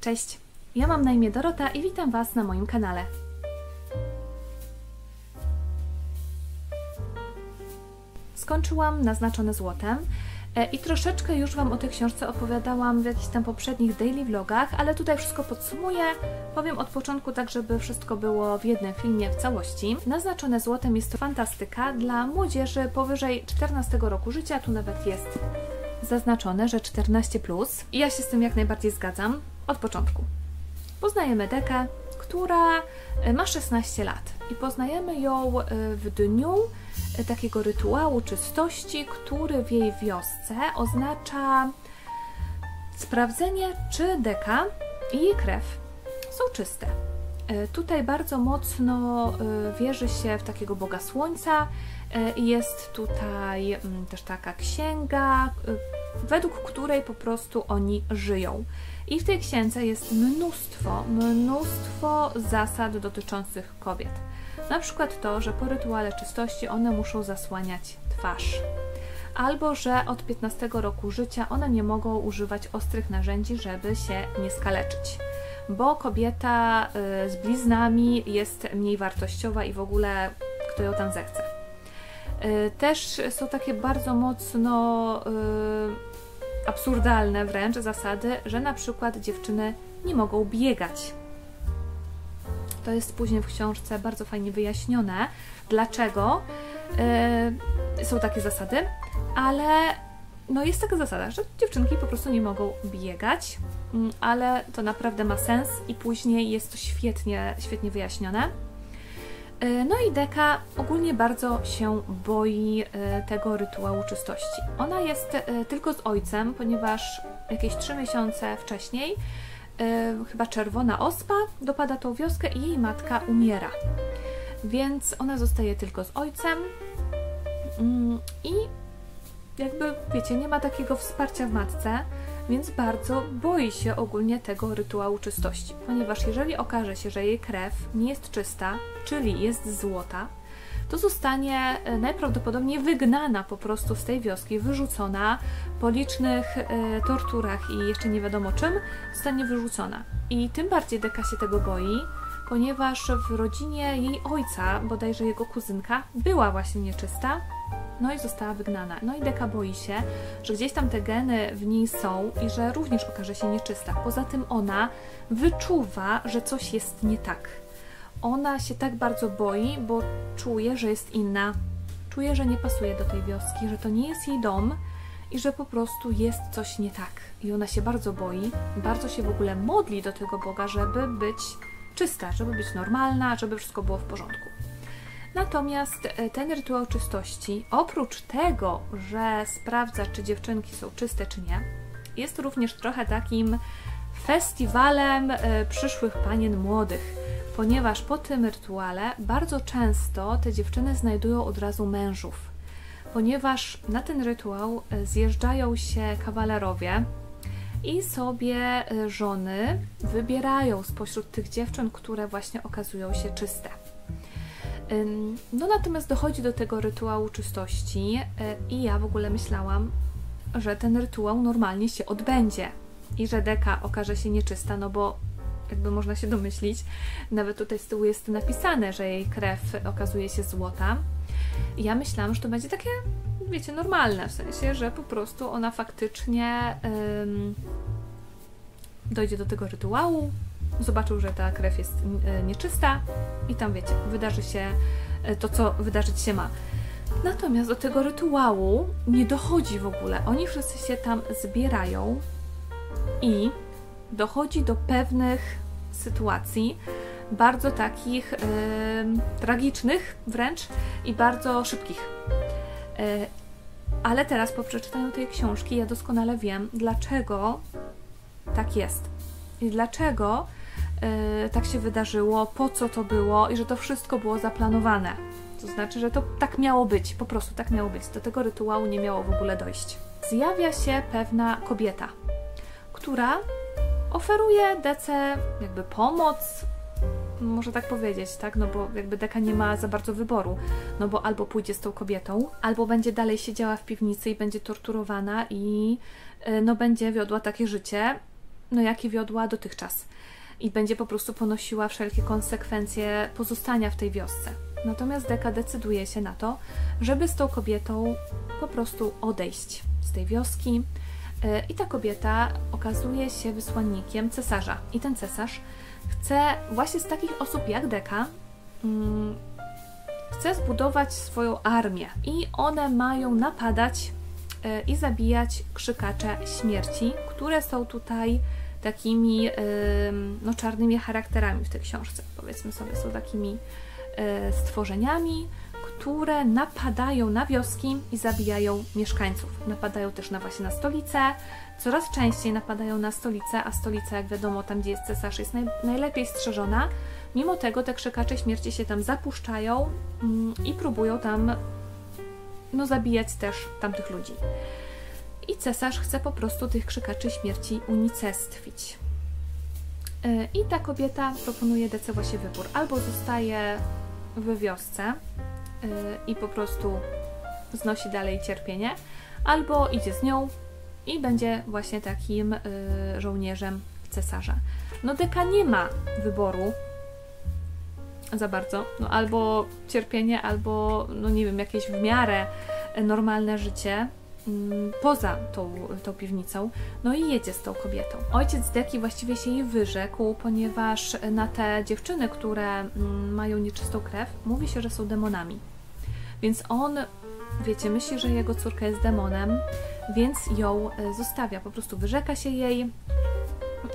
Cześć, ja mam na imię Dorota i witam Was na moim kanale. Skończyłam naznaczone złotem e, i troszeczkę już Wam o tej książce opowiadałam w jakichś tam poprzednich daily vlogach, ale tutaj wszystko podsumuję, powiem od początku tak, żeby wszystko było w jednym filmie w całości. Naznaczone złotem jest to fantastyka dla młodzieży powyżej 14 roku życia, tu nawet jest zaznaczone, że 14+. Plus. I ja się z tym jak najbardziej zgadzam od początku. Poznajemy Dekę, która e, ma 16 lat i poznajemy ją e, w dniu e, takiego rytuału czystości, który w jej wiosce oznacza sprawdzenie, czy Deka i jej krew są czyste. Tutaj bardzo mocno wierzy się w takiego Boga Słońca i jest tutaj mm, też taka księga, według której po prostu oni żyją. I w tej księdze jest mnóstwo, mnóstwo zasad dotyczących kobiet. Na przykład to, że po rytuale czystości one muszą zasłaniać twarz. Albo, że od 15 roku życia one nie mogą używać ostrych narzędzi, żeby się nie skaleczyć. Bo kobieta y, z bliznami jest mniej wartościowa i w ogóle kto ją tam zechce. Y, też są takie bardzo mocno y, absurdalne wręcz zasady, że na przykład dziewczyny nie mogą biegać. To jest później w książce bardzo fajnie wyjaśnione, dlaczego yy, są takie zasady, ale no jest taka zasada, że dziewczynki po prostu nie mogą biegać, mm, ale to naprawdę ma sens i później jest to świetnie, świetnie wyjaśnione. E, no i Deka ogólnie bardzo się boi e, tego rytuału czystości. Ona jest e, tylko z ojcem, ponieważ jakieś trzy miesiące wcześniej chyba czerwona ospa dopada tą wioskę i jej matka umiera. Więc ona zostaje tylko z ojcem mm, i jakby, wiecie, nie ma takiego wsparcia w matce, więc bardzo boi się ogólnie tego rytuału czystości, ponieważ jeżeli okaże się, że jej krew nie jest czysta, czyli jest złota, to zostanie e, najprawdopodobniej wygnana po prostu z tej wioski, wyrzucona po licznych e, torturach i jeszcze nie wiadomo czym, zostanie wyrzucona. I tym bardziej Deka się tego boi, ponieważ w rodzinie jej ojca, bodajże jego kuzynka, była właśnie nieczysta, no i została wygnana. No i Deka boi się, że gdzieś tam te geny w niej są i że również okaże się nieczysta. Poza tym ona wyczuwa, że coś jest nie tak. Ona się tak bardzo boi, bo czuje, że jest inna. Czuje, że nie pasuje do tej wioski, że to nie jest jej dom i że po prostu jest coś nie tak. I ona się bardzo boi, bardzo się w ogóle modli do tego Boga, żeby być czysta, żeby być normalna, żeby wszystko było w porządku. Natomiast e, ten rytuał czystości, oprócz tego, że sprawdza, czy dziewczynki są czyste, czy nie, jest również trochę takim festiwalem e, przyszłych panien młodych, ponieważ po tym rytuale bardzo często te dziewczyny znajdują od razu mężów, ponieważ na ten rytuał e, zjeżdżają się kawalerowie i sobie żony wybierają spośród tych dziewczyn, które właśnie okazują się czyste. No natomiast dochodzi do tego rytuału czystości e, i ja w ogóle myślałam, że ten rytuał normalnie się odbędzie i że deka okaże się nieczysta, no bo jakby można się domyślić, nawet tutaj z tyłu jest napisane, że jej krew okazuje się złota. I ja myślałam, że to będzie takie, wiecie, normalne, w sensie, że po prostu ona faktycznie ym, dojdzie do tego rytuału, zobaczył, że ta krew jest e, nieczysta i tam wiecie, wydarzy się e, to, co wydarzyć się ma. Natomiast do tego rytuału nie dochodzi w ogóle. Oni wszyscy się tam zbierają i dochodzi do pewnych sytuacji, bardzo takich tragicznych wręcz i bardzo szybkich. E, ale teraz po przeczytaniu tej książki ja doskonale wiem, dlaczego tak jest. I dlaczego E, tak się wydarzyło, po co to było i że to wszystko było zaplanowane. To znaczy, że to tak miało być, po prostu tak miało być. Do tego rytuału nie miało w ogóle dojść. Zjawia się pewna kobieta, która oferuje Dece jakby pomoc, może tak powiedzieć, tak? No bo jakby Deka nie ma za bardzo wyboru, no bo albo pójdzie z tą kobietą, albo będzie dalej siedziała w piwnicy i będzie torturowana i e, no będzie wiodła takie życie, no jakie wiodła dotychczas i będzie po prostu ponosiła wszelkie konsekwencje pozostania w tej wiosce. Natomiast Deka decyduje się na to, żeby z tą kobietą po prostu odejść z tej wioski. E, I ta kobieta okazuje się wysłannikiem cesarza. I ten cesarz chce właśnie z takich osób jak Deka mm, chce zbudować swoją armię i one mają napadać e, i zabijać krzykacze śmierci, które są tutaj takimi no, czarnymi charakterami w tej książce. Powiedzmy sobie, są takimi e, stworzeniami, które napadają na wioski i zabijają mieszkańców. Napadają też na właśnie na stolicę, coraz częściej napadają na stolicę, a stolica, jak wiadomo, tam gdzie jest cesarz, jest naj, najlepiej strzeżona. Mimo tego te krzykacze śmierci się tam zapuszczają mm, i próbują tam no, zabijać też tamtych ludzi. Cesarz chce po prostu tych krzykaczy śmierci unicestwić. E, I ta kobieta proponuje Dece właśnie wybór. Albo zostaje w wiosce e, i po prostu znosi dalej cierpienie, albo idzie z nią i będzie właśnie takim e, żołnierzem cesarza. No Deka nie ma wyboru za bardzo. No albo cierpienie, albo no nie wiem, jakieś w miarę normalne życie poza tą, tą piwnicą, no i jedzie z tą kobietą. Ojciec Deki właściwie się jej wyrzekł, ponieważ na te dziewczyny, które mm, mają nieczystą krew, mówi się, że są demonami. Więc on, wiecie, myśli, że jego córka jest demonem, więc ją e, zostawia, po prostu wyrzeka się jej,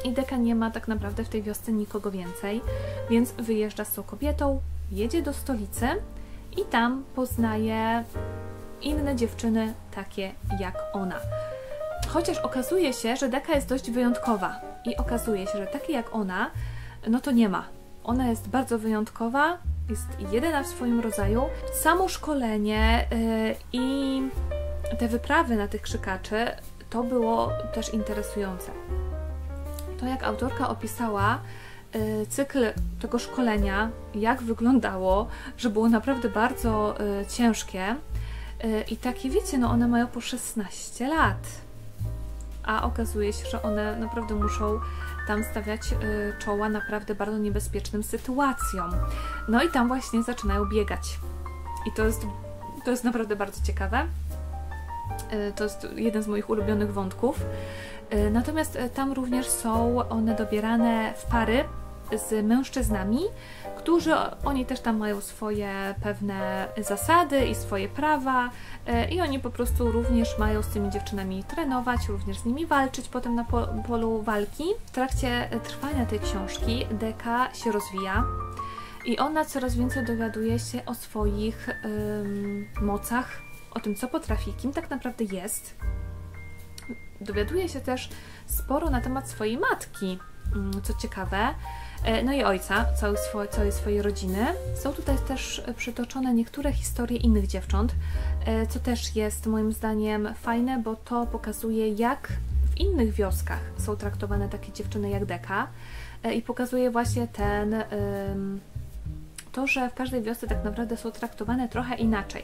i Deka nie ma tak naprawdę w tej wiosce nikogo więcej, więc wyjeżdża z tą kobietą, jedzie do stolicy i tam poznaje inne dziewczyny takie jak ona. Chociaż okazuje się, że Deka jest dość wyjątkowa i okazuje się, że takie jak ona, no to nie ma. Ona jest bardzo wyjątkowa, jest jedyna w swoim rodzaju. Samo szkolenie yy, i te wyprawy na tych krzykaczy to było też interesujące. To jak autorka opisała yy, cykl tego szkolenia, jak wyglądało, że było naprawdę bardzo yy, ciężkie I takie, wiecie, no one mają po 16 lat. A okazuje się, że one naprawdę muszą tam stawiać e, czoła naprawdę bardzo niebezpiecznym sytuacjom. No i tam właśnie zaczynają biegać. I to jest, to jest naprawdę bardzo ciekawe. E, to jest jeden z moich ulubionych wątków. Natomiast tam również są one dobierane w pary z mężczyznami, którzy oni też tam mają swoje pewne zasady i swoje prawa e, i oni po prostu również mają z tymi dziewczynami trenować, również z nimi walczyć potem na polu walki. W trakcie trwania tej książki Deka się rozwija i ona coraz więcej dowiaduje się o swoich ym, mocach, o tym co potrafi, kim tak naprawdę jest. Dowiaduje się też sporo na temat swojej matki, co ciekawe. E, no i ojca, całej, swojej, całej swojej rodziny. Są tutaj też przytoczone niektóre historie innych dziewcząt, e, co też jest moim zdaniem fajne, bo to pokazuje, jak w innych wioskach są traktowane takie dziewczyny jak Deka e, i pokazuje właśnie ten to, że w każdej wiosce tak naprawdę są traktowane trochę inaczej.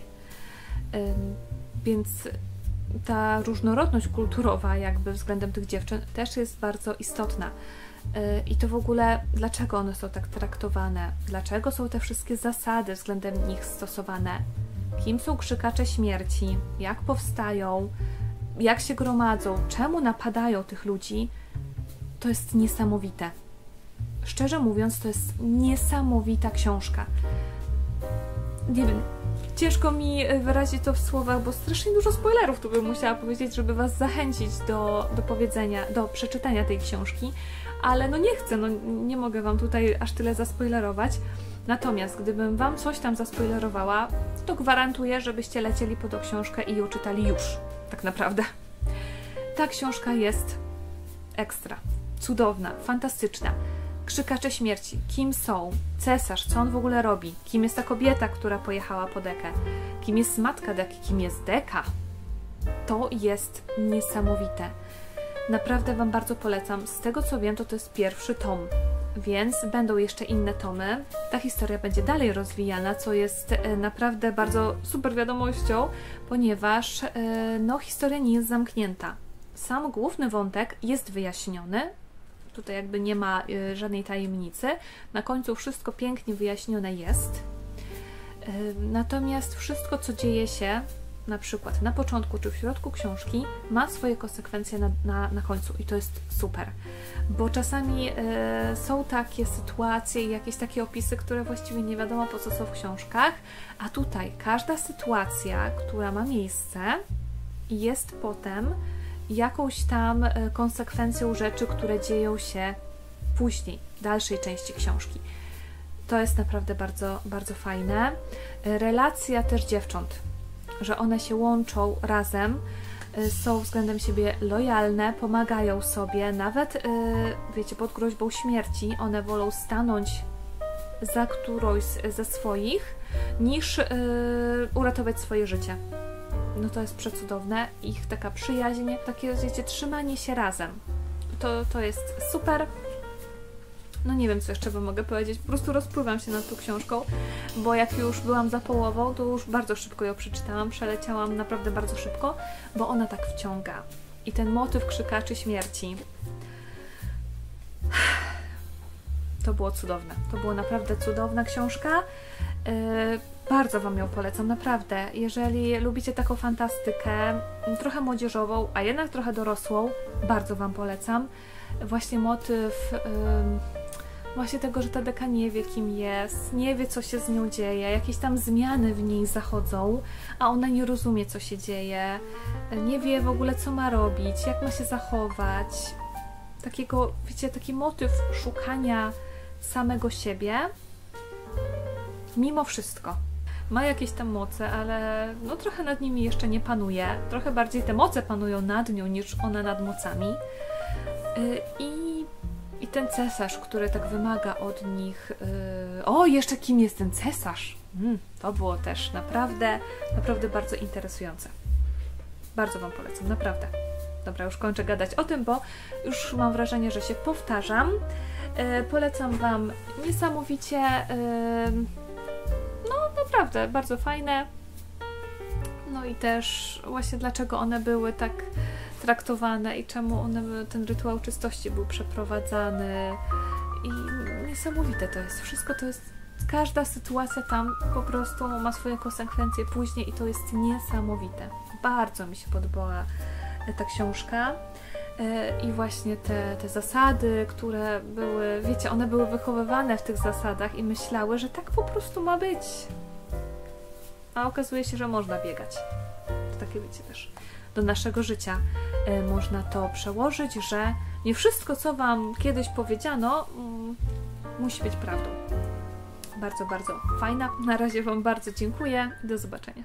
Więc ta różnorodność kulturowa jakby względem tych dziewczyn też jest bardzo istotna. Y, I to w ogóle, dlaczego one są tak traktowane? Dlaczego są te wszystkie zasady względem nich stosowane? Kim są krzykacze śmierci? Jak powstają? Jak się gromadzą? Czemu napadają tych ludzi? To jest niesamowite. Szczerze mówiąc, to jest niesamowita książka. Nie wiem, ciężko mi wyrazić to w słowach, bo strasznie dużo spoilerów tu bym musiała powiedzieć, żeby Was zachęcić do, do powiedzenia, do przeczytania tej książki ale no nie chcę, no nie mogę Wam tutaj aż tyle zaspoilerować. Natomiast gdybym Wam coś tam zaspoilerowała, to gwarantuję, żebyście lecieli po tą książkę i ją czytali już, tak naprawdę. Ta książka jest ekstra, cudowna, fantastyczna. Krzykacze śmierci, kim są, cesarz, co on w ogóle robi, kim jest ta kobieta, która pojechała po dekę, kim jest matka deki, kim jest deka. To jest niesamowite. Naprawdę Wam bardzo polecam. Z tego co wiem, to to jest pierwszy tom, więc będą jeszcze inne tomy. Ta historia będzie dalej rozwijana, co jest e, naprawdę bardzo super wiadomością, ponieważ e, no, historia nie jest zamknięta. Sam główny wątek jest wyjaśniony Tutaj jakby nie ma y, żadnej tajemnicy. Na końcu wszystko pięknie wyjaśnione jest. Y, natomiast wszystko, co dzieje się na przykład na początku czy w środku książki, ma swoje konsekwencje na, na, na końcu i to jest super. Bo czasami e, są takie sytuacje i jakieś takie opisy, które właściwie nie wiadomo po co są w książkach, a tutaj każda sytuacja, która ma miejsce, jest potem jakąś tam e, konsekwencją rzeczy, które dzieją się później, w dalszej części książki. To jest naprawdę bardzo, bardzo fajne. E, relacja też dziewcząt że one się łączą razem, y, są względem siebie lojalne, pomagają sobie, nawet, wiecie, pod groźbą śmierci, one wolą stanąć za którąś ze swoich, niż uratować swoje życie. No to jest przecudowne. Ich taka przyjaźń, takie, wiecie, trzymanie się razem. To, to jest super no nie wiem, co jeszcze bym mogę powiedzieć. Po prostu rozpływam się nad tą książką, bo jak już byłam za połową, to już bardzo szybko ją przeczytałam, przeleciałam naprawdę bardzo szybko, bo ona tak wciąga. I ten motyw krzykaczy śmierci. To było cudowne. To była naprawdę cudowna książka. Yy, bardzo Wam ją polecam, naprawdę. Jeżeli lubicie taką fantastykę, trochę młodzieżową, a jednak trochę dorosłą, bardzo Wam polecam. Właśnie motyw. Yy, właśnie tego, że ta deka nie wie, kim jest, nie wie, co się z nią dzieje, jakieś tam zmiany w niej zachodzą, a ona nie rozumie, co się dzieje, nie wie w ogóle, co ma robić, jak ma się zachować. Takiego, wiecie, taki motyw szukania samego siebie, mimo wszystko. Ma jakieś tam moce, ale no trochę nad nimi jeszcze nie panuje. Trochę bardziej te moce panują nad nią niż ona nad mocami. Y, I i ten cesarz, który tak wymaga od nich. Yy... O, jeszcze kim jest ten cesarz? Mm, to było też naprawdę, naprawdę bardzo interesujące. Bardzo Wam polecam, naprawdę. Dobra, już kończę gadać o tym, bo już mam wrażenie, że się powtarzam. Yy, polecam Wam niesamowicie. Yy... Naprawdę, bardzo fajne. No i też właśnie dlaczego one były tak traktowane i czemu one, ten rytuał czystości był przeprowadzany. I niesamowite to jest. Wszystko to jest. Każda sytuacja tam po prostu ma swoje konsekwencje później i to jest niesamowite. Bardzo mi się podobała ta książka. E, I właśnie te, te zasady, które były, wiecie, one były wychowywane w tych zasadach i myślały, że tak po prostu ma być. A okazuje się, że można biegać. To takie wiecie też do naszego życia e, można to przełożyć, że nie wszystko, co Wam kiedyś powiedziano, mm, musi być prawdą. Bardzo, bardzo fajna. Na razie Wam bardzo dziękuję. Do zobaczenia.